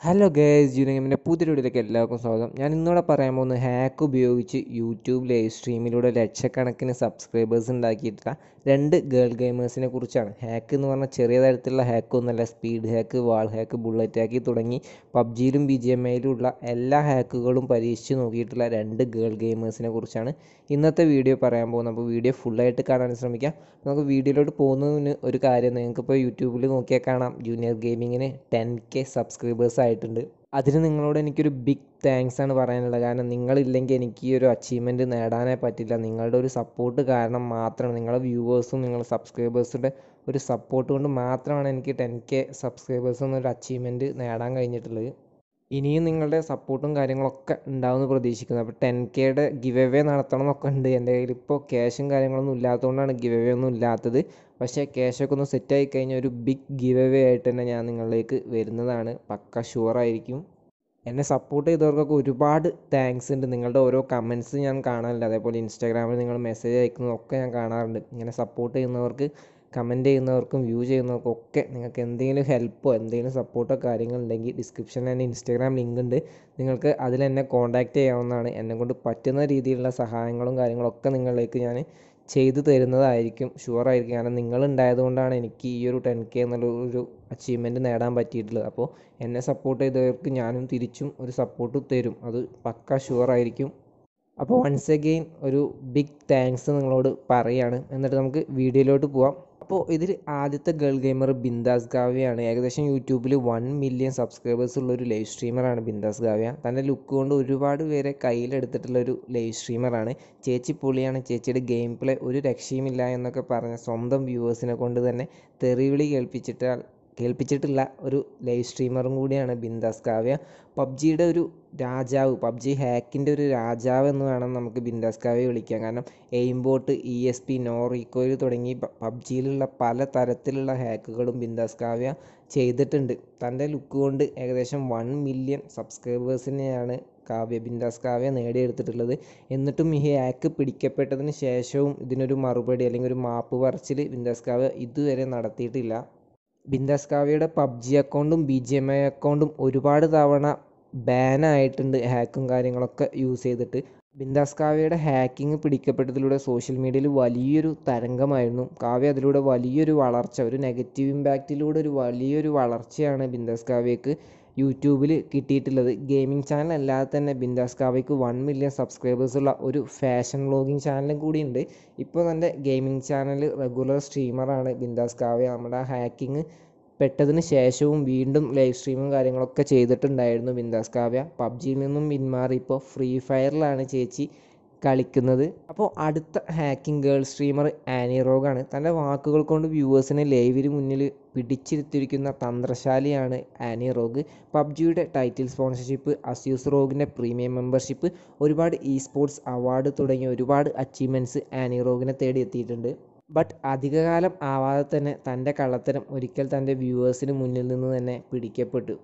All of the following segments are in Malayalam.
ഹലോ ഗേസ് ജൂനിയമിന്റെ പുതിയ വീഡിയോയിലേക്ക് എല്ലാവർക്കും സ്വാഗതം. ഞാൻ ഇന്നിവിടെ പറയാൻ പോകുന്നത് ഹാക്ക് ഉപയോഗിച്ച് യൂട്യൂബ് ലൈവ് സ്ട്രീമിലൂടെ ലക്ഷക്കണക്കിന് സബ്സ്ക്രൈബേഴ്സ് ഉണ്ടാക്കിയിട്ടുള്ള രണ്ട് ഗേൾ ഗെയിമേഴ്സിനെ കുറിച്ചാണ്. ഹാക്ക് എന്ന് പറഞ്ഞാൽ ചെറിയ തരത്തിലുള്ള ഹാക്കൊന്നുമല്ല speed hack wall hack bullet hack തുടങ്ങി പബ്ജിയിലും ബി ജി എം ഐയിലുള്ള എല്ലാ ഹാക്കുകളും പരീക്ഷിച്ച് നോക്കിയിട്ടുള്ള രണ്ട് ഗേൾ ഗെയിമേഴ്സിനെ കുറിച്ചാണ് ഇന്നത്തെ വീഡിയോ പറയാൻ പോകുന്നത്. അപ്പോൾ വീഡിയോ ഫുള്ളായിട്ട് കാണാൻ ശ്രമിക്കാം. നമുക്ക് വീഡിയോയിലോട്ട് പോകുന്നതിന് ഒരു കാര്യം നിങ്ങൾക്കിപ്പോൾ യൂട്യൂബിൽ നോക്കിയാൽ കാണാം. ജൂനിയർ ഗെയിമിങ്ങിന് ടെൻ കെ സബ്സ്ക്രൈബേഴ്സ് ആയിട്ടുണ്ട്. അതിന് നിങ്ങളോട് എനിക്കൊരു ബിഗ് താങ്ക്സ് ആണ് പറയാനുള്ളത്. കാരണം നിങ്ങളില്ലെങ്കിൽ എനിക്ക് ഈ ഒരു അച്ചീവ്മെന്റ് നേടാനേ പറ്റില്ല. നിങ്ങളുടെ ഒരു സപ്പോർട്ട് കാരണം മാത്രമാണ് നിങ്ങളുടെ വ്യൂവേഴ്സും നിങ്ങളുടെ സബ്സ്ക്രൈബേഴ്സിന്റെ ഒരു സപ്പോർട്ട് കൊണ്ട് മാത്രമാണ് എനിക്ക് ടെൻ കെ സബ്സ്ക്രൈബേഴ്സ് എന്നൊരു അച്ചീവ്മെന്റ് നേടാൻ കഴിഞ്ഞിട്ടുള്ളത്. ഇനിയും നിങ്ങളുടെ സപ്പോർട്ടും കാര്യങ്ങളൊക്കെ ഉണ്ടാവുമെന്ന് പ്രതീക്ഷിക്കുന്നു. അപ്പോൾ ടെൻ കെയുടെ ഗിവ് എവേ നടത്തണം എന്നൊക്കെ ഉണ്ട്. എന്റെ കയ്യിൽ ഇപ്പോൾ ക്യാഷും കാര്യങ്ങളൊന്നും ഇല്ലാത്തതുകൊണ്ടാണ് ഗിവ് എവേ ഒന്നും ഇല്ലാത്തത്. പക്ഷേ ക്യാഷൊക്കെ ഒന്ന് സെറ്റായി കഴിഞ്ഞാൽ ഒരു ബിഗ് ഗിവ് അവേ ആയിട്ട് തന്നെ ഞാൻ നിങ്ങളിലേക്ക് വരുന്നതാണ്. പക്ക ഷുവറായിരിക്കും എന്നെ സപ്പോർട്ട് ചെയ്തവർക്കൊക്കെ ഒരുപാട് താങ്ക്സ് ഉണ്ട്. നിങ്ങളുടെ ഓരോ കമൻസ് ഞാൻ കാണാറുണ്ട്. അതേപോലെ ഇൻസ്റ്റാഗ്രാമിൽ നിങ്ങൾ മെസ്സേജ് അയക്കുന്നതൊക്കെ ഞാൻ കാണാറുണ്ട്. ഇങ്ങനെ സപ്പോർട്ട് ചെയ്യുന്നവർക്ക് കമന്റ് ചെയ്യുന്നവർക്കും വ്യൂ ചെയ്യുന്നവർക്കും ഒക്കെ നിങ്ങൾക്ക് എന്തെങ്കിലും ഹെൽപ്പോ എന്തെങ്കിലും സപ്പോർട്ടോ കാര്യങ്ങളുണ്ടെങ്കിൽ ഡിസ്ക്രിപ്ഷനിൽ എന്റെ ഇൻസ്റ്റാഗ്രാം ലിങ്ക് ഉണ്ട്. നിങ്ങൾക്ക് അതിൽ എന്നെ കോൺടാക്റ്റ് ചെയ്യാവുന്നതാണ്. എന്നെ കൊണ്ട് പറ്റുന്ന രീതിയിലുള്ള സഹായങ്ങളും കാര്യങ്ങളൊക്കെ നിങ്ങളിലേക്ക് ഞാൻ ചെയ്തു തരുന്നതായിരിക്കും ഷുവറായിരിക്കും കാരണം നിങ്ങളുണ്ടായതുകൊണ്ടാണ് എനിക്ക് ഈ ഒരു ടെൻ കെ എന്നുള്ള ഒരു അച്ചീവ്മെന്റ് നേടാൻ പറ്റിയിട്ടുള്ളത്. അപ്പോൾ എന്നെ സപ്പോർട്ട് ചെയ്തവർക്ക് ഞാനും തിരിച്ചും ഒരു സപ്പോർട്ട് തരും. അത് പക്ക ഷുവറായിരിക്കും അപ്പോൾ വൺസ് അഗെയിൻ ഒരു ബിഗ് താങ്ക്സ് നിങ്ങളോട് പറയാണ്. എന്നിട്ട് നമുക്ക് വീഡിയോയിലോട്ട് പോവാം. അപ്പോൾ ഇതിൽ ആദ്യത്തെ ഗേൾ ഗെയിമർ ബിന്ദാസ് ഗാവ്യയാണ് ഏകദേശം യൂട്യൂബിൽ വൺ മില്യൺ സബ്സ്ക്രൈബേഴ്സ് ഉള്ള ഒരു ലൈവ് സ്ട്രീമറാണ് ബിന്ദാസ് ഗാവ്യ തന്റെ ലുക്ക് കൊണ്ട് ഒരുപാട് പേരെ കയ്യിലെടുത്തിട്ടുള്ള ഒരു ലൈവ് സ്ട്രീമറാണ് ചേച്ചി പൊളിയാണ് ചേച്ചിയുടെ ഗെയിം പ്ലേ ഒരു രക്ഷയുമില്ല എന്നൊക്കെ പറഞ്ഞ് സ്വന്തം വ്യൂവേഴ്സിനെ കൊണ്ട് തന്നെ തെറിവിളി കേൾപ്പിച്ചിട്ടാൽ കേൾപ്പിച്ചിട്ടുള്ള ഒരു ലൈവ് സ്ട്രീമറും കൂടിയാണ് ബിന്ദാസ് കാവ്യ. പബ്ജിയുടെ ഒരു രാജാവ് പബ്ജി ഹാക്കിന്റെ ഒരു രാജാവ് എന്ന് വേണം നമുക്ക് ബിന്ദാസ് കാവ്യ വിളിക്കാം കാരണം aimbot E S P no recoil തുടങ്ങി പബ്ജിയിലുള്ള പല തരത്തിലുള്ള ഹാക്കുകളും ബിന്ദാസ് കാവ്യ ചെയ്തിട്ടുണ്ട്. തന്റെ ലുക്ക് കൊണ്ട് ഏകദേശം വൺ മില്യൺ സബ്സ്ക്രൈബേഴ്സിനെയാണ് കാവ്യ ബിന്ദാസ് കാവ്യ നേടിയെടുത്തിട്ടുള്ളത്. എന്നിട്ടും ഈ ഹാക്ക് പിടിക്കപ്പെട്ടതിന് ശേഷവും ഇതിനൊരു മറുപടി അല്ലെങ്കിൽ ഒരു മാപ്പ് പറച്ചിൽ ബിന്ദാസ് കാവ്യ ഇതുവരെ നടത്തിയിട്ടില്ല. ബിന്ദാസ് കാവ്യയുടെ പബ്ജി അക്കൗണ്ടും ബി ജി എം ഐ അക്കൗണ്ടും ഒരുപാട് തവണ ബാനായിട്ടുണ്ട് ഹാക്കും കാര്യങ്ങളൊക്കെ യൂസ് ചെയ്തിട്ട്. ബിന്ദാസ് കാവ്യയുടെ ഹാക്കിംഗ് പിടിക്കപ്പെട്ടതിലൂടെ സോഷ്യൽ മീഡിയയിൽ വലിയൊരു തരംഗമായിരുന്നു. കാവ്യ അതിലൂടെ വലിയൊരു വളർച്ച ഒരു നെഗറ്റീവ് ഇമ്പാക്റ്റിലൂടെ ഒരു വലിയൊരു വളർച്ചയാണ് ബിന്ദാസ് കാവ്യക്ക് യൂട്യൂബിൽ കിട്ടിയിട്ടുള്ളത് ഗെയിമിംഗ് ചാനൽ അല്ലാതെ തന്നെ ബിന്ദാസ് കാവ്യയ്ക്ക് വൺ മില്യൺ സബ്സ്ക്രൈബേഴ്സ് ഉള്ള ഒരു ഫാഷൻ വ്ളോഗിങ് ചാനലും കൂടിയുണ്ട്. ഇപ്പോൾ തന്റെ ഗെയിമിംഗ് ചാനൽ റെഗുലർ സ്ട്രീമറാണ് ബിന്ദാസ് കാവ്യ നമ്മുടെ ഹാക്കിങ് പെട്ടതിന് ശേഷവും വീണ്ടും ലൈവ് സ്ട്രീമും കാര്യങ്ങളൊക്കെ ചെയ്തിട്ടുണ്ടായിരുന്നു ബിന്ദാസ് കാവ്യ പബ്ജിയിൽ നിന്നും പിന്മാറി ഇപ്പോൾ ഫ്രീ ഫയറിലാണ് ചേച്ചി കളിക്കുന്നത്. അപ്പോൾ അടുത്ത ഹാക്കിംഗ് ഗേൾ സ്ട്രീമർ ആനി റോഗാണ്. തന്റെ വാക്കുകൾ കൊണ്ട് വ്യൂവേഴ്സിനെ ലൈവിന് മുന്നിൽ പിടിച്ചിരുത്തിയിരിക്കുന്ന തന്ത്രശാലിയാണ് ആനി റോഗ്. പബ്ജിയുടെ ടൈറ്റിൽ സ്പോൺസർഷിപ്പ് അസ്യൂസ് റോഗിന്റെ പ്രീമിയം മെമ്പർഷിപ്പ് ഒരുപാട് ഇ സ്പോർട്സ് അവാർഡ് തുടങ്ങിയ ഒരുപാട് അച്ചീവ്മെന്റ്സ് ആനി റോഗിനെ തേടി എത്തിയിട്ടുണ്ട് ബട്ട് അധികകാലം ആവാതെ തന്നെ തന്റെ കള്ളത്തരം ഒരിക്കൽ തന്റെ വ്യൂവേഴ്സിന് മുന്നിൽ നിന്ന് തന്നെ പിടിക്കപ്പെട്ടു.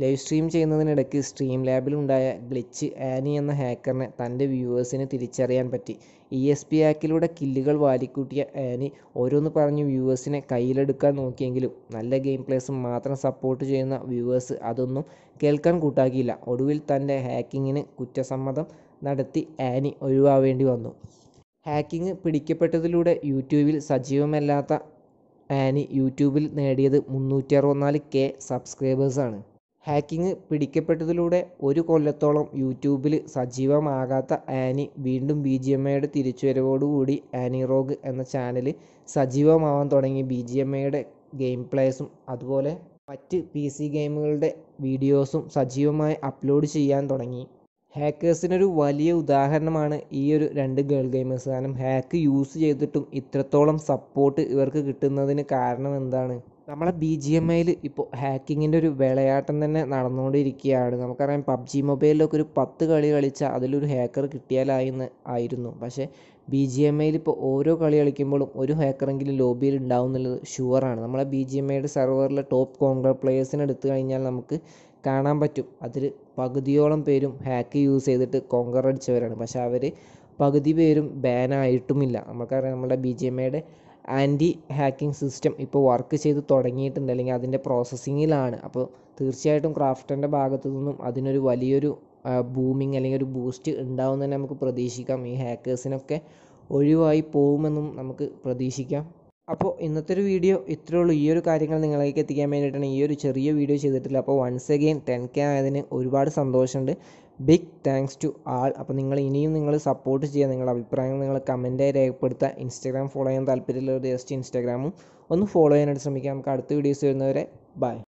ലൈവ് സ്ട്രീം ചെയ്യുന്നതിനിടയ്ക്ക് സ്ട്രീം ലാബിലുണ്ടായ ഗ്ലിച്ച് ആനി എന്ന ഹാക്കറിനെ തന്റെ വ്യൂവേഴ്സിന് തിരിച്ചറിയാൻ പറ്റി. ഇ എസ് പി ആക്കിലൂടെ കില്ലുകൾ വാരിക്കൂട്ടിയ ആനി ഓരോന്ന് പറഞ്ഞ് വ്യൂവേഴ്സിനെ കയ്യിലെടുക്കാൻ നോക്കിയെങ്കിലും നല്ല ഗെയിം പ്ലേസ് മാത്രം സപ്പോർട്ട് ചെയ്യുന്ന വ്യൂവേഴ്സ് അതൊന്നും കേൾക്കാൻ കൂട്ടാക്കിയില്ല. ഒടുവിൽ തന്റെ ഹാക്കിങ്ങിന് കുറ്റസമ്മതം നടത്തി ആനി ഒഴിവാവേണ്ടി വന്നു. ഹാക്കിംഗ് പിടിക്കപ്പെട്ടതിലൂടെ യൂട്യൂബിൽ സജീവമല്ലാത്ത ആനി യൂട്യൂബിൽ നേടിയത് മുന്നൂറ്റി അറുപത്തിനാല് കെ സബ്സ്ക്രൈബേഴ്സാണ് ഹാക്കിംഗ് പിടിക്കപ്പെട്ടതിലൂടെ ഒരു കൊല്ലത്തോളം യൂട്യൂബിൽ സജീവമാകാത്ത ആനി വീണ്ടും ബി ജി എം ഐയുടെ തിരിച്ചുവരവോടുകൂടി ആനി റോഗ് എന്ന ചാനൽ സജീവമാവാൻ തുടങ്ങി. ബി ജി എം ഐയുടെ ഗെയിം പ്ലേസും അതുപോലെ മറ്റ് പി സി ഗെയിമുകളുടെ വീഡിയോസും സജീവമായി അപ്ലോഡ് ചെയ്യാൻ തുടങ്ങി. ഹാക്കേഴ്സിനൊരു വലിയ ഉദാഹരണമാണ് ഈ ഒരു രണ്ട് ഗേൾ ഗെയിമേഴ്സ്. കാരണം ഹാക്ക് യൂസ് ചെയ്തിട്ടും ഇത്രത്തോളം സപ്പോർട്ട് ഇവർക്ക് കിട്ടുന്നതിന് കാരണം എന്താണ്? നമ്മളെ ബി ജി എം ഐയിൽ ഇപ്പോൾ ഹാക്കിങ്ങിന്റെ ഒരു വിളയാട്ടം തന്നെ നടന്നുകൊണ്ടിരിക്കുകയാണ്. നമുക്കറിയാം പബ്ജി മൊബൈലിലൊക്കെ ഒരു പത്ത് കളി കളിച്ചാൽ അതിലൊരു ഹാക്കർ കിട്ടിയാലായിരുന്നു ആയിരുന്നു. പക്ഷേ ബി ജി എം ഐയിൽ ഇപ്പോൾ ഓരോ കളി കളിക്കുമ്പോഴും ഒരു ഹാക്കറെങ്കിലും ലോബിയിൽ ഉണ്ടാവും എന്നുള്ളത് ഷുവറാണ് നമ്മളെ ബി ജി എം ഐയുടെ സെർവറിലെ ടോപ്പ് കോൺഗ്രസ് പ്ലേയേഴ്സിനെ എടുത്തു കഴിഞ്ഞാൽ നമുക്ക് കാണാൻ പറ്റും. അതിൽ പകുതിയോളം പേരും ഹാക്ക് യൂസ് ചെയ്തിട്ട് കോങ്കർ അടിച്ചവരാണ്. പക്ഷെ അവർ പകുതി പേരും ബാനായിട്ടുമില്ല നമുക്കറിയാം നമ്മുടെ ബി ജി എം ഐയുടെ ആന്റി ഹാക്കിംഗ് സിസ്റ്റം ഇപ്പോൾ വർക്ക് ചെയ്ത് തുടങ്ങിയിട്ടുണ്ട്. അല്ലെങ്കിൽ അതിന്റെ പ്രോസസ്സിങ്ങിലാണ് അപ്പോൾ തീർച്ചയായിട്ടും ക്രാഫ്റ്റന്റെ ഭാഗത്തു നിന്നും അതിനൊരു വലിയൊരു ബൂമിങ് അല്ലെങ്കിൽ ഒരു ബൂസ്റ്റ് ഉണ്ടാവും തന്നെ നമുക്ക് പ്രതീക്ഷിക്കാം. ഈ ഹാക്കേഴ്സിനൊക്കെ ഒഴിവായി പോകുമെന്നും നമുക്ക് പ്രതീക്ഷിക്കാം. അപ്പോൾ ഇന്നത്തെ ഒരു വീഡിയോ ഇത്രേ ഉള്ളൂ. ഈ ഒരു കാര്യങ്ങൾ നിങ്ങളിലേക്ക് എത്തിക്കാൻ വേണ്ടിയിട്ടാണ് ഈ ഒരു ചെറിയ വീഡിയോ ചെയ്തിട്ടില്ല അപ്പോൾ വൺസ് അഗെയിൻ ടെൻ കെ ആയതിന് ഒരുപാട് സന്തോഷമുണ്ട്. ബിഗ് താങ്ക്സ് ടു ആൾ അപ്പോൾ നിങ്ങൾ ഇനിയും നിങ്ങൾ സപ്പോർട്ട് ചെയ്യുക. നിങ്ങളുടെ അഭിപ്രായങ്ങൾ നിങ്ങൾ കമന്റായി രേഖപ്പെടുത്തുക. ഇൻസ്റ്റാഗ്രാം ഫോളോ ചെയ്യാൻ താല്പര്യമുള്ള ജസ്റ്റ് ഇൻസ്റ്റാഗ്രാമും ഒന്ന് ഫോളോ ചെയ്യാനായിട്ട് ശ്രമിക്കുക. നമുക്ക് അടുത്ത വീഡിയോസ് വരുന്നവരെ ബൈ